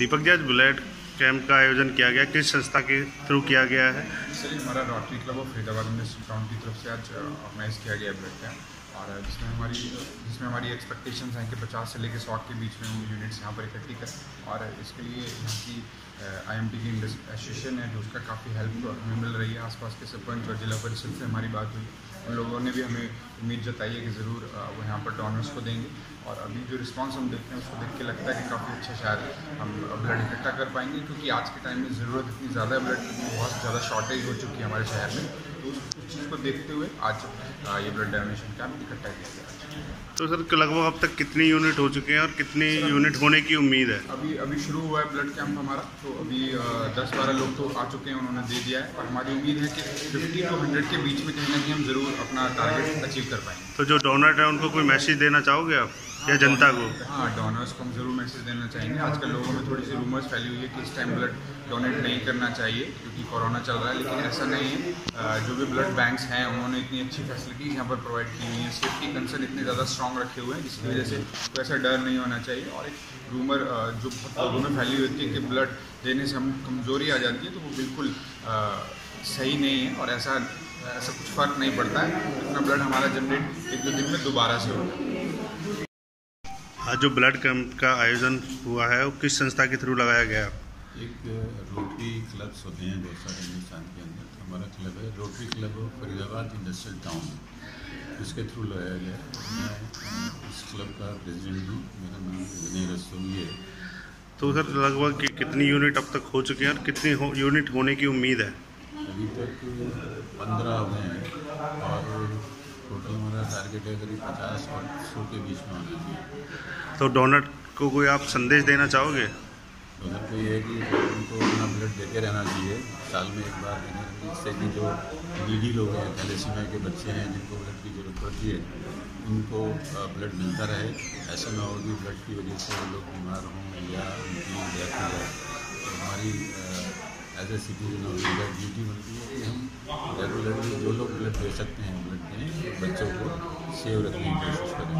दीपक जी, आज blood camp का आयोजन किया गया, किस संस्था के थ्रू किया गया है? सर हमारा rotary club of Faridabad industry town की तरफ़ से आज ऑर्गेनाइज किया गया बुलेट कैंप। और जिसमें हमारी जिसमें हमारी एक्सपेक्टेशंस हैं कि 50 से लेकर 100 के बीच में हम यूनिट्स यहाँ पर इकट्ठी करें। और इसके लिए यहाँ की आईएमटी की एसोसिएशन है, जो उसका काफ़ी हेल्प हमें मिल रही है आसपास के सरपंच और जिला परिषद से हमारी बात हुई। उन लोगों ने भी हमें उम्मीद जताई है कि ज़रूर वो यहाँ पर डॉनर्स को देंगे। और अभी जो रिस्पांस हम देखते हैं, उसको देख के लगता है कि काफ़ी अच्छा शायद हम ब्लड इकट्ठा कर पाएँगे, क्योंकि आज के टाइम में ज़रूरत इतनी ज़्यादा है ब्लड की बहुत ज़्यादा शॉर्टेज हो चुकी है हमारे शहर में। तो उस चीज़ को देखते हुए आज ये ब्लड डोनेशन कैंप इकट्ठा किया गया। तो सर लगभग अब तक कितनी यूनिट हो चुके हैं और कितनी यूनिट होने की उम्मीद है? अभी अभी शुरू हुआ है ब्लड कैंप हमारा तो अभी दस बारह लोग तो आ चुके हैं उन्होंने दे दिया है। और हमारी उम्मीद है कि फिफ्टी टू हंड्रेड के बीच में कहीं ना कहीं हम ज़रूर अपना टारगेट अचीव कर पाएँगे। तो जो डोनर है उनको कोई मैसेज देना चाहोगे आप? या जनता को? हाँ डोनर्स को हम ज़रूर मैसेज देना चाहेंगे। आजकल लोगों में थोड़ी सी रूमर्स फैली हुई है कि इस टाइम ब्लड डोनेट नहीं करना चाहिए, क्योंकि कोरोना चल रहा है, लेकिन ऐसा नहीं है। जो भी ब्लड बैंक्स हैं, उन्होंने इतनी अच्छी फैसिलिटीज़ यहाँ पर प्रोवाइड की हुई है। सेफ्टी कंसर्न इतने ज़्यादा स्ट्रॉन्ग रखे हुए हैं, जिसकी वजह से ऐसा डर नहीं होना चाहिए। और एक रूमर जो लोगों में फैली हुई है कि ब्लड देने से हम कमज़ोरी आ जाती है तो वो बिल्कुल सही नहीं है। और ऐसा ऐसा कुछ फ़र्क नहीं पड़ता है। इतना ब्लड हमारा जनरेट एक दो दिन में दोबारा से होता है। आज जो ब्लड कैंप का आयोजन हुआ है वो किस संस्था के थ्रू लगाया गया? एक रोटरी क्लब्स होते हैं बहुत सारे हिंदुस्तान के अंदर। तो हमारा क्लब है rotary club Faridabad industrial town. इसके थ्रू लगाया गया। मैं इस क्लब का प्रेसिडेंट हूँ। मेरा नाम विनय रस्तोगी है। तो सर लगभग कि कितनी यूनिट अब तक हो चुकी हैं और कितनी हो, यूनिट होने की उम्मीद है? अभी तक पंद्रह हुए हैं। और टोटल हमारा टारगेट है करीब पचास और सौ के बीच में होना चाहिए। तो डोनर को कोई आप संदेश देना चाहोगे? डोनर को ये है कि उनको अपना ब्लड देते रहना चाहिए। साल में एक बार जिससे कि जो नीडी लोग हैं थैलेसीमिया के बच्चे हैं जिनको ब्लड की ज़रूरत पड़ती है उनको ब्लड मिलता रहे। ऐसा ना हो कि ब्लड की वजह से वो लोग बीमार हों या उनकी डेथ हो जाए। तो हमारी एज ए सिटीजन और ड्यूटी बनती है कि हम रेगुलरली जो लोग ब्लड दे सकते हैं ब्लड दें, बच्चों को सेव रखने की कोशिश करें।